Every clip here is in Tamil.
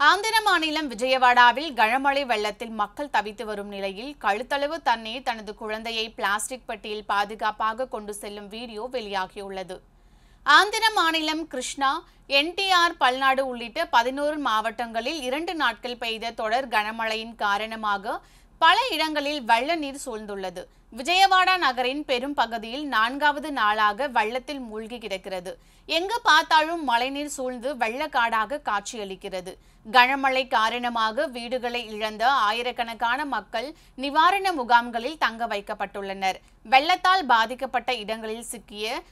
ஆந்திர மாநிலம் விஜயவாடாவில் கனமழை வெள்ளத்தில் மக்கள் தவித்து வரும் நிலையில் கழுத்தளவு தண்ணீர் தனது குழந்தையை பிளாஸ்டிக் பெட்டியில் பாதுகாப்பாக கொண்டு செல்லும் வீடியோ வெளியாகியுள்ளது. ஆந்திர மாநிலம் கிருஷ்ணா என்டிஆர் பல்நாடு உள்ளிட்ட பதினோரு மாவட்டங்களில் இரண்டு நாட்கள் பெய்த தொடர் கனமழையின் காரணமாக பல இடங்களில் வெள்ள நீர் சூழ்ந்துள்ளது. விஜயவாடா நகரின் பெரும் பகுதியில் நான்காவது நாளாக வெள்ளத்தில் மூழ்கி கிடக்கிறது. எங்கு பார்த்தாலும் மழைநீர் சூழ்ந்து வெள்ளக்காடாக காட்சியளிக்கிறது. கனமழை காரணமாக வீடுகளை இழந்த ஆயிரக்கணக்கான மக்கள் நிவாரண முகாம்களில் தங்க வைக்கப்பட்டுள்ளனர். வெள்ளத்தால் பாதிக்கப்பட்ட இடங்களில் சிக்கிய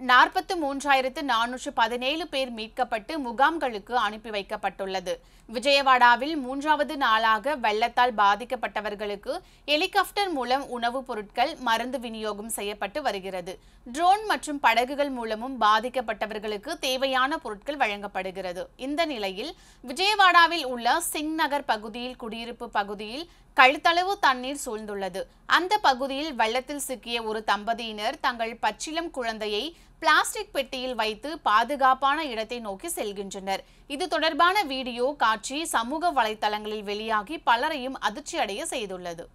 நாற்பத்து மூன்றாயிரத்து நானூற்று பதினேழு பேர் மீட்கப்பட்டு முகாம்களுக்கு அனுப்பி வைக்கப்பட்டுள்ளது. விஜயவாடாவில் மூன்றாவது நாளாக வெள்ளத்தால் பாதிக்கப்பட்டவர்களுக்கு ஹெலிகாப்டர் மூலம் உணவுப் பொருட்கள் மருந்து விநியோகம் செய்யப்பட்டு வருகிறது. ட்ரோன் மற்றும் படகுகள் மூலமும் பாதிக்கப்பட்டவர்களுக்கு தேவையான பொருட்கள் வழங்கப்படுகிறது. இந்த நிலையில் விஜயவாடாவில் உள்ள சிங் நகர் பகுதியில் குடியிருப்பு பகுதியில் கழுத்தளவு தண்ணீர் சூழ்ந்துள்ளது. அந்த பகுதியில் வெள்ளத்தில் சிக்கிய ஒரு தம்பதியினர் தங்கள் பச்சிலம் குழந்தையை பிளாஸ்டிக் பெட்டியில் வைத்து பாதுகாப்பான இடத்தை நோக்கி செல்கின்றனர். இது தொடர்பான வீடியோ காட்சி சமூக வலைதளங்களில் வெளியாகி பலரையும் அதிர்ச்சியடைய செய்துள்ளது.